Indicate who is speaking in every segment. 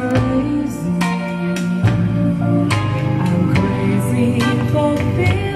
Speaker 1: crazy, I'm crazy for being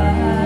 Speaker 1: fire.